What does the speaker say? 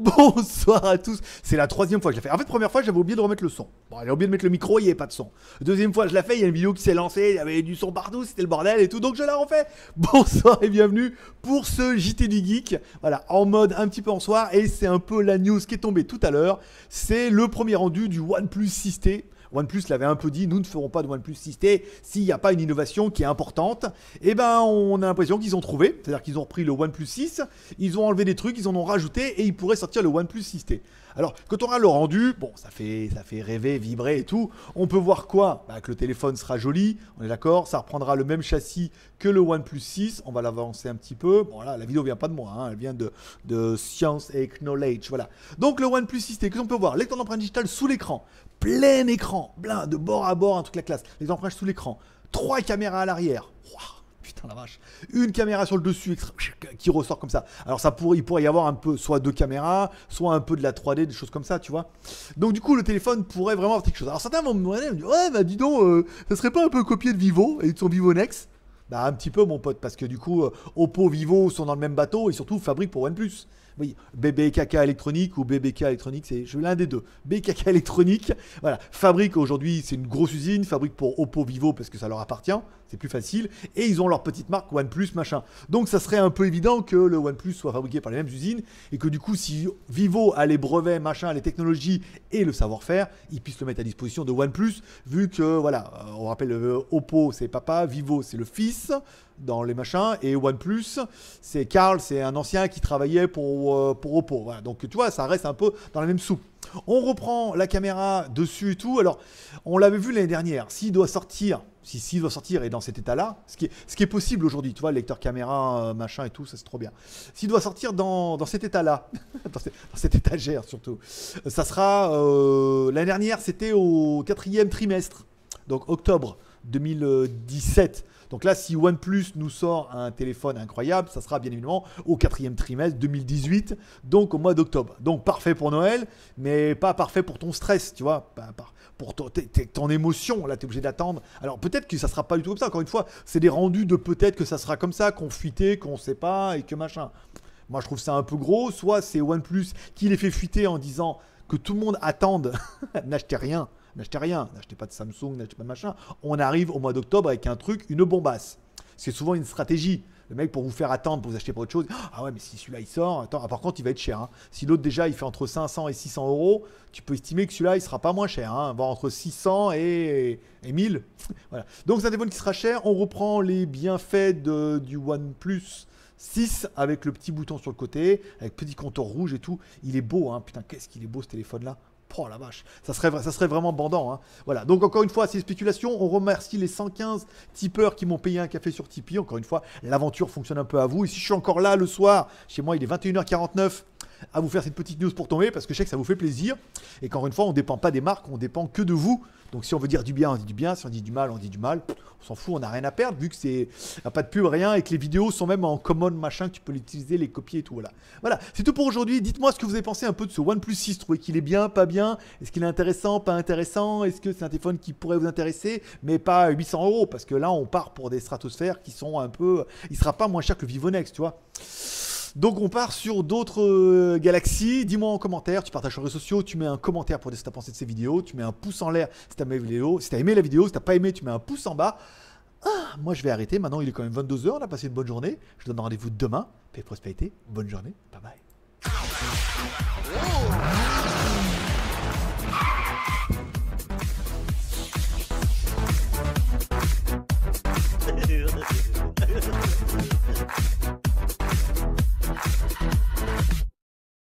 bonsoir à tous. C'est la troisième fois que je la fais. En fait, première fois, j'avais oublié de remettre le son. Bon, j'avais oublié de mettre le micro, il n'y avait pas de son. Deuxième fois, je la fais, il y a une vidéo qui s'est lancée, il y avait du son partout, c'était le bordel et tout, donc je la refais. Bonsoir et bienvenue pour ce JT du Geek. Voilà, en mode un petit peu en soir, et c'est un peu la news qui est tombée tout à l'heure. C'est le premier rendu du OnePlus 6T. OnePlus l'avait un peu dit, nous ne ferons pas de OnePlus 6T s'il n'y a pas une innovation qui est importante. Et eh ben, on a l'impression qu'ils ont trouvé, c'est-à-dire qu'ils ont repris le OnePlus 6, ils ont enlevé des trucs, ils en ont rajouté et ils pourraient sortir le OnePlus 6T. Alors, quand on aura le rendu, bon, ça fait, ça fait rêver, vibrer et tout. On peut voir quoi? Bah, Que le téléphone sera joli, on est d'accord. Ça reprendra le même châssis que le OnePlus 6. On va l'avancer un petit peu. Bon, là, la vidéo vient pas de moi, hein, elle vient de, de Science et Knowledge. Voilà. Donc, le OnePlus 6T, que on peut voir? Lecteur d'empreinte digitale sous l'écran, plein écran, plein, de bord à bord, un truc la classe. Les empreintes sous l'écran, trois caméras à l'arrière. Putain la vache. Une caméra sur le dessus qui ressort comme ça. Alors ça pourrait, il pourrait y avoir un peu, soit deux caméras, soit un peu de la 3D, des choses comme ça, tu vois. Donc du coup le téléphone pourrait vraiment avoir quelque chose. Alors certains vont me demander, ouais bah dis donc, euh, ça serait pas un peu copié de Vivo et de son Vivo Next? Bah un petit peu mon pote, parce que du coup euh, Oppo, Vivo sont dans le même bateau et surtout fabriquent pour OnePlus. Oui, BBKK électronique ou BBK électronique, c'est l'un des deux. BKK électronique, voilà, fabrique aujourd'hui, c'est une grosse usine, fabrique pour Oppo Vivo parce que ça leur appartient, c'est plus facile, et ils ont leur petite marque OnePlus machin. Donc ça serait un peu évident que le OnePlus soit fabriqué par les mêmes usines et que du coup, si Vivo a les brevets, machin, les technologies et le savoir-faire, ils puissent le mettre à disposition de OnePlus, vu que voilà, on rappelle euh, Oppo c'est papa, Vivo c'est le fils dans les machins. Et OnePlus, c'est Carl, c'est un ancien qui travaillait pour, euh, Oppo. Donc tu vois, ça reste un peu dans la même soupe. On reprend la caméra dessus et tout. Alors, on l'avait vu l'année dernière. S'il doit sortir, si doit sortir et dans cet état-là, ce qui est, possible aujourd'hui, tu vois, lecteur caméra, euh, machin et tout, ça c'est trop bien. S'il doit sortir dans, dans cet état-là, dans, cette étagère surtout, ça sera euh, l'année dernière, c'était au quatrième trimestre, donc octobre 2017. Donc là, si OnePlus nous sort un téléphone incroyable, ça sera bien évidemment au quatrième trimestre 2018, donc au mois d'octobre. Donc parfait pour Noël, mais pas parfait pour ton stress, tu vois, pour ton, ton émotion, là, tu es obligé d'attendre. Alors peut-être que ça sera pas du tout comme ça, encore une fois, c'est des rendus de peut-être que ça sera comme ça, qu'on fuité, qu'on sait pas, et que machin. Moi, je trouve ça un peu gros. Soit c'est OnePlus qui les fait fuiter en disant que tout le monde attende, n'achetez rien n'achetez rien, n'achetez pas de Samsung, n'achetez pas de machin. On arrive au mois d'octobre avec un truc, une bombasse. C'est souvent une stratégie. Le mec, pour vous faire attendre, pour vous acheter pas autre chose, ah ouais, mais si celui-là il sort, attends, ah, par contre, il va être cher. Hein. Si l'autre déjà il fait entre 500 et 600 euros, tu peux estimer que celui-là il sera pas moins cher, hein, va entre 600 et, et 1000. voilà. Donc c'est un téléphone qui sera cher. On reprend les bienfaits de, du OnePlus 6 avec le petit bouton sur le côté, avec petit contour rouge et tout. Il est beau, hein. Putain, qu'est-ce qu'il est beau ce téléphone là. Oh la vache, ça serait, ça serait vraiment bandant. Hein. Voilà, donc encore une fois, c'est spéculation. On remercie les 115 tipeurs qui m'ont payé un café sur Tipeee. Encore une fois, l'aventure fonctionne un peu à vous. Et si je suis encore là le soir, chez moi il est 21h49, à vous faire cette petite news pour tomber parce que je sais que ça vous fait plaisir et qu'encore une fois, on ne dépend pas des marques, on dépend que de vous. Donc si on veut dire du bien, on dit du bien, si on dit du mal, on dit du mal. On s'en fout, on n'a rien à perdre vu que c'est pas de pub, rien et que les vidéos sont même en common machin, tu peux l'utiliser, les copier et tout. Voilà. Voilà, c'est tout pour aujourd'hui. Dites-moi ce que vous avez pensé un peu de ce OnePlus 6. Trouvez qu'il est bien, pas bien? Est-ce qu'il est intéressant, pas intéressant? Est-ce que c'est un téléphone qui pourrait vous intéresser, mais pas 800 euros? Parce que là, on part pour des stratosphères qui sont un peu. Il sera pas moins cher que le Vivo Next, tu vois. Donc on part sur d'autres euh, galaxies. Dis-moi en commentaire, tu partages sur les réseaux sociaux, tu mets un commentaire pour dire ce que tu as pensé de ces vidéos, tu mets un pouce en l'air si tu as aimé la vidéo, si tu aimé la vidéo, si tu pas aimé, tu mets un pouce en bas. Ah, moi je vais arrêter, maintenant il est quand même 22h, on a passé une bonne journée. Je donne rendez-vous demain. Paix prospérité, bonne journée, bye bye.